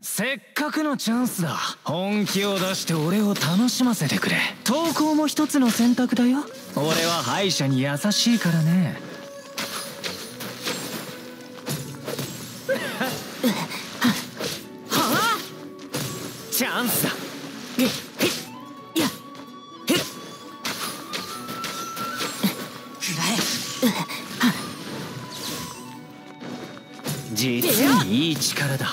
せっかくのチャンスだ。本気を出して俺を楽しませてくれ。投稿も一つの選択だよ。俺は敗者に優しいからね。はあチャンスだ。実にいい力だ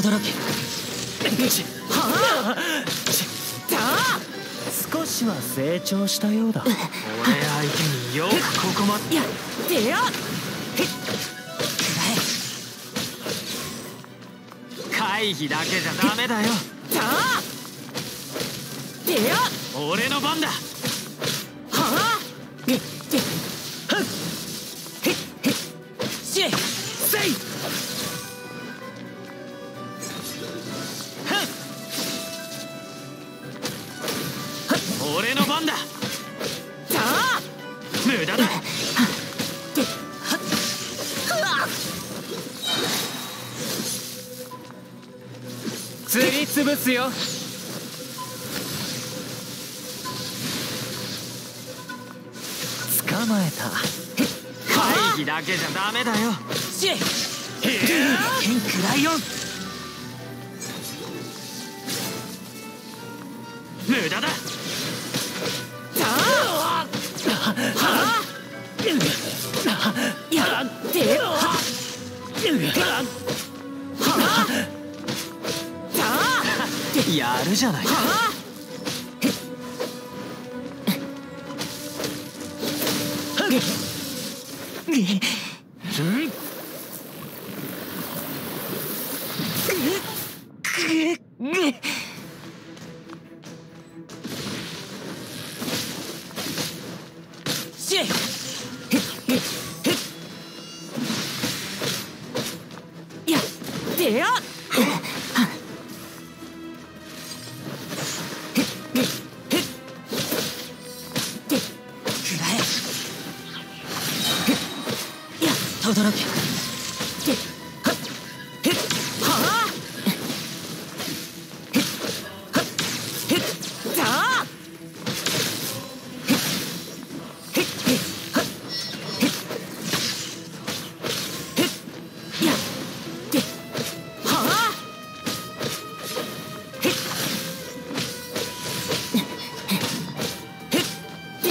くないね木を読み違えてるよ轟け少しは成長したようだ。俺相手によくここまで。やっ。てや回避だけじゃダメだよ。俺の番だ。はあ？せい俺の番だ無駄だ。釣り潰すよ。捕まえた。会議だけじゃダメだよ。天クライオン無駄だやって。はっやるじゃないかや轟。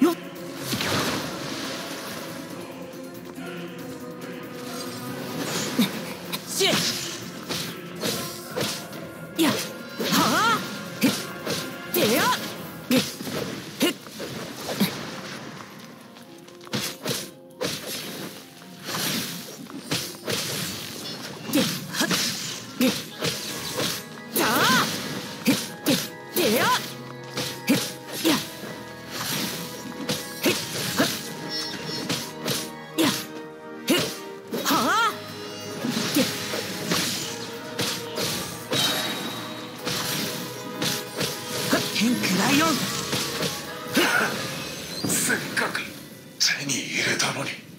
よっ。せ っかく手に入れたのに。